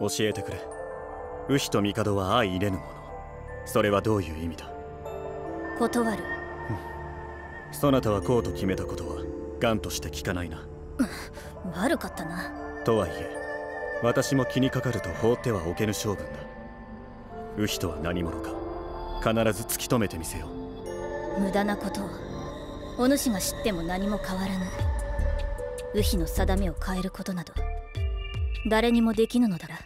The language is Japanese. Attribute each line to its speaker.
Speaker 1: 教えてくれ。ウヒと帝は相入れぬもの。それはどういう意味だ？
Speaker 2: 断る。
Speaker 1: そなたはこうと決めたことは頑として聞かないな。
Speaker 2: 悪かったな。
Speaker 1: とはいえ私も気にかかると放ってはおけぬ性分だ。ウヒとは何者か。必ず突き止めてみせよ
Speaker 2: う。無駄なことを。お主が知っても何も変わらぬ。ウヒの定めを変えることなど誰にもできぬのだら